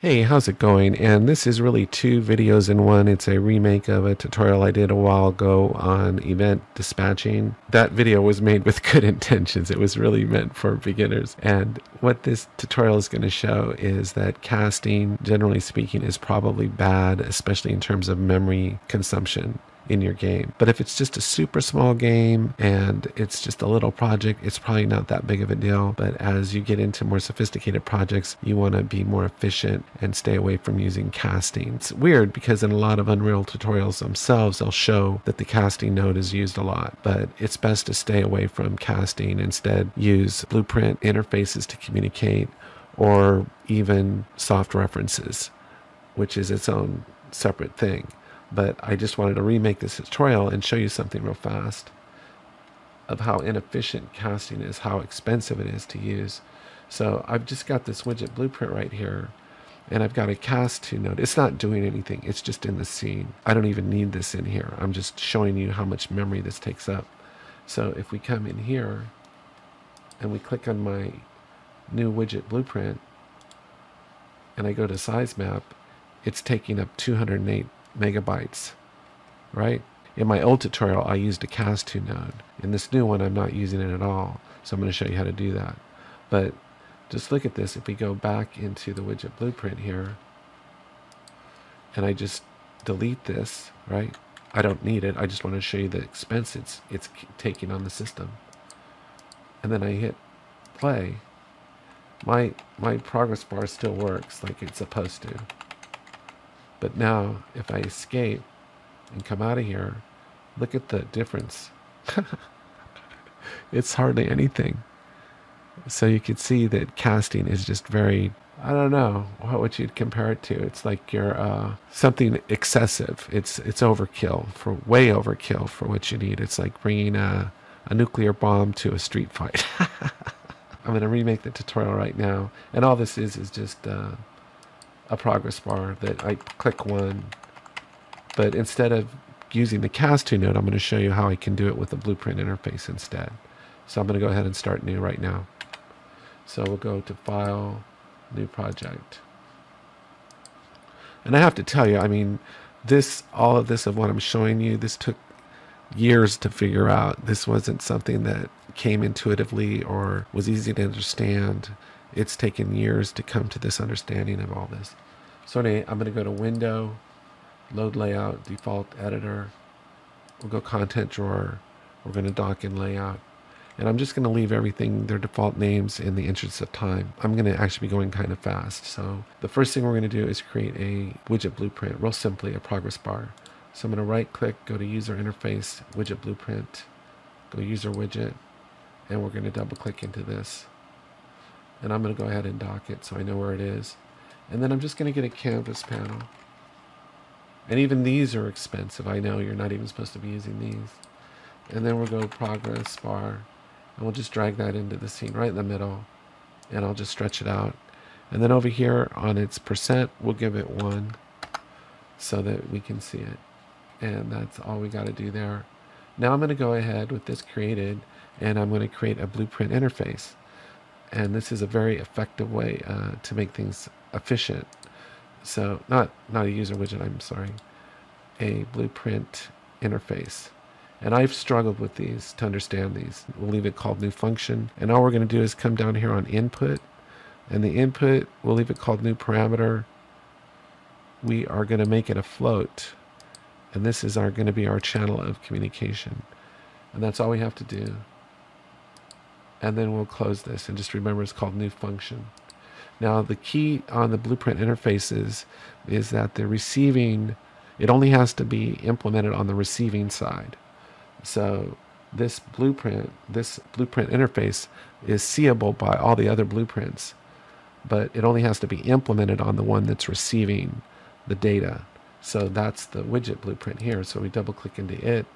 Hey, how's it going? And this is really two videos in one. It's a remake of a tutorial I did a while ago on event dispatching. That video was made with good intentions. It was really meant for beginners. And what this tutorial is going to show is that casting, generally speaking, is probably bad, especially in terms of memory consumption in your game. But if it's just a super small game and it's just a little project, it's probably not that big of a deal. But as you get into more sophisticated projects, you want to be more efficient and stay away from using casting. It's weird because in a lot of Unreal tutorials themselves, they'll show that the casting node is used a lot, but it's best to stay away from casting. Instead, use blueprint interfaces to communicate or even soft references, which is its own separate thing but I just wanted to remake this tutorial and show you something real fast of how inefficient casting is, how expensive it is to use. So I've just got this widget blueprint right here and I've got a cast to node. It's not doing anything. It's just in the scene. I don't even need this in here. I'm just showing you how much memory this takes up. So if we come in here and we click on my new widget blueprint and I go to size map, it's taking up 208 megabytes, right? In my old tutorial, I used a cast to node. In this new one, I'm not using it at all. So I'm going to show you how to do that. But just look at this. If we go back into the widget blueprint here, and I just delete this, right? I don't need it. I just want to show you the expense it's, it's taking on the system. And then I hit play. My, my progress bar still works like it's supposed to. But now, if I escape and come out of here, look at the difference. it's hardly anything. So you can see that casting is just very, I don't know, what would you compare it to? It's like you're uh, something excessive. It's it's overkill, for way overkill for what you need. It's like bringing a, a nuclear bomb to a street fight. I'm going to remake the tutorial right now. And all this is is just... Uh, a progress bar that I click one. But instead of using the cast to node, I'm going to show you how I can do it with the blueprint interface instead. So I'm going to go ahead and start new right now. So we'll go to File, New Project. And I have to tell you, I mean, this, all of this of what I'm showing you, this took years to figure out. This wasn't something that came intuitively or was easy to understand it's taken years to come to this understanding of all this. So anyway, I'm going to go to Window, Load Layout, Default Editor. We'll go Content Drawer. We're going to dock in Layout. And I'm just going to leave everything, their default names in the interest of time. I'm going to actually be going kind of fast. So the first thing we're going to do is create a widget blueprint, real simply a progress bar. So I'm going to right click, go to User Interface, Widget Blueprint, go User Widget, and we're going to double click into this and I'm going to go ahead and dock it so I know where it is. And then I'm just going to get a canvas panel. And even these are expensive. I know you're not even supposed to be using these. And then we'll go progress bar. And we'll just drag that into the scene right in the middle. And I'll just stretch it out. And then over here on its percent, we'll give it one so that we can see it. And that's all we got to do there. Now I'm going to go ahead with this created and I'm going to create a blueprint interface and this is a very effective way uh, to make things efficient. So not not a user widget, I'm sorry, a blueprint interface. And I've struggled with these to understand these. We'll leave it called new function. And all we're going to do is come down here on input. And the input, we'll leave it called new parameter. We are going to make it a float. And this is our going to be our channel of communication. And that's all we have to do and then we'll close this and just remember it's called new function. Now the key on the blueprint interfaces is that the receiving, it only has to be implemented on the receiving side. So this blueprint, this blueprint interface is seeable by all the other blueprints, but it only has to be implemented on the one that's receiving the data. So that's the widget blueprint here. So we double click into it.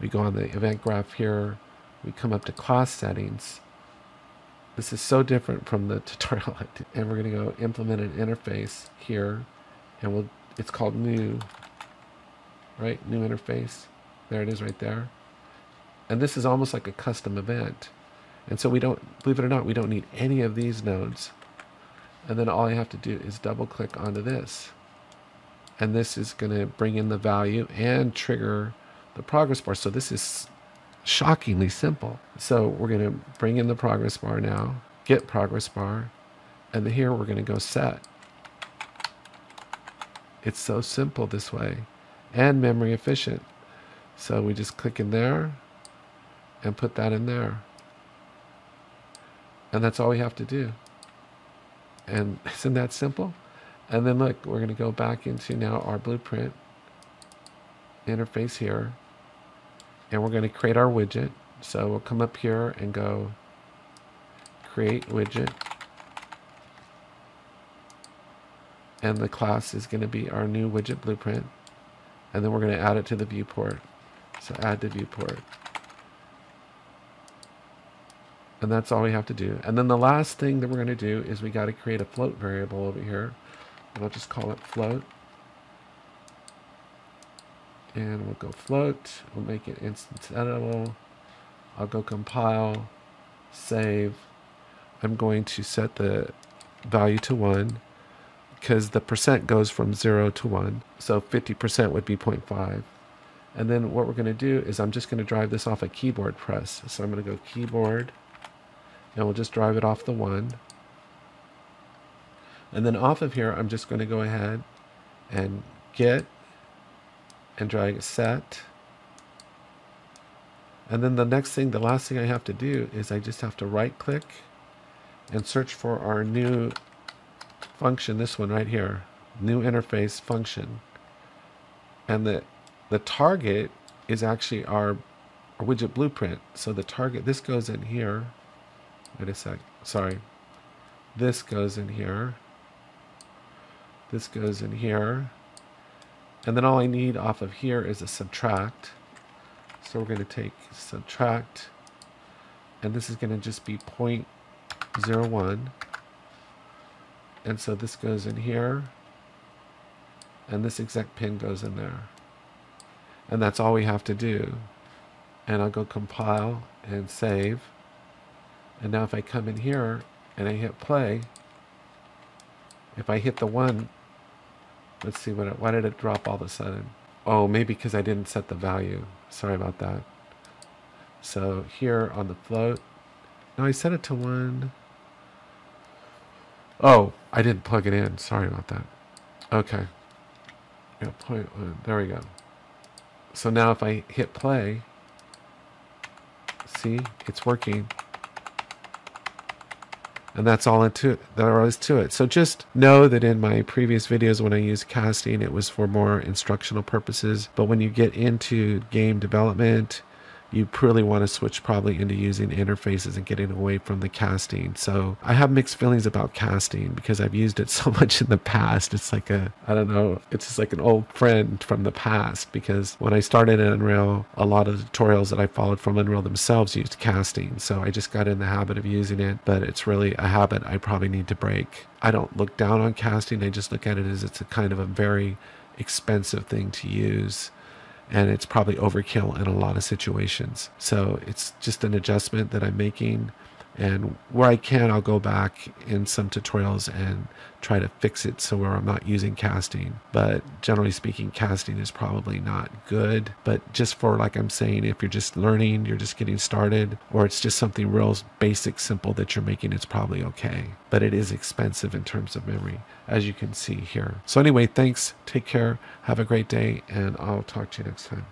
We go on the event graph here, we come up to class settings. This is so different from the tutorial And we're going to go implement an interface here. And we'll, it's called new, right? New interface. There it is right there. And this is almost like a custom event. And so we don't, believe it or not, we don't need any of these nodes. And then all I have to do is double click onto this. And this is going to bring in the value and trigger the progress bar. So this is shockingly simple. So we're going to bring in the progress bar now, get progress bar, and here we're going to go set. It's so simple this way and memory efficient. So we just click in there and put that in there. And that's all we have to do. And isn't that simple? And then look, we're going to go back into now our blueprint interface here. And we're going to create our widget. So we'll come up here and go create widget. And the class is going to be our new widget blueprint. And then we're going to add it to the viewport. So add to viewport. And that's all we have to do. And then the last thing that we're going to do is we got to create a float variable over here. And I'll just call it float. And we'll go float. We'll make it instance editable. I'll go compile, save. I'm going to set the value to 1 because the percent goes from 0 to 1. So 50% would be 0.5. And then what we're going to do is I'm just going to drive this off a keyboard press. So I'm going to go keyboard and we'll just drive it off the one. And then off of here, I'm just going to go ahead and get and drag set. And then the next thing, the last thing I have to do is I just have to right click and search for our new function, this one right here, new interface function. And the, the target is actually our, our widget blueprint. So the target, this goes in here. Wait a sec. Sorry. This goes in here. This goes in here. And then all I need off of here is a subtract. So we're going to take subtract. And this is going to just be 0.01. And so this goes in here. And this exec pin goes in there. And that's all we have to do. And I'll go compile and save. And now if I come in here and I hit play, if I hit the one, let's see what it, why did it drop all of a sudden? Oh, maybe because I didn't set the value. Sorry about that. So here on the float, no, I set it to one. Oh, I didn't plug it in. Sorry about that. Okay. Yeah, point one. There we go. So now if I hit play, see, it's working and that's all into there is to it. So just know that in my previous videos when I used casting, it was for more instructional purposes. But when you get into game development, you really want to switch probably into using interfaces and getting away from the casting. So I have mixed feelings about casting because I've used it so much in the past. It's like a, I don't know, it's just like an old friend from the past because when I started in Unreal, a lot of the tutorials that I followed from Unreal themselves used casting. So I just got in the habit of using it, but it's really a habit I probably need to break. I don't look down on casting. I just look at it as it's a kind of a very expensive thing to use and it's probably overkill in a lot of situations. So it's just an adjustment that I'm making. And where I can, I'll go back in some tutorials and try to fix it so where I'm not using casting. But generally speaking, casting is probably not good. But just for, like I'm saying, if you're just learning, you're just getting started, or it's just something real basic, simple that you're making, it's probably okay. But it is expensive in terms of memory, as you can see here. So, anyway, thanks. Take care. Have a great day, and I'll talk to you next time.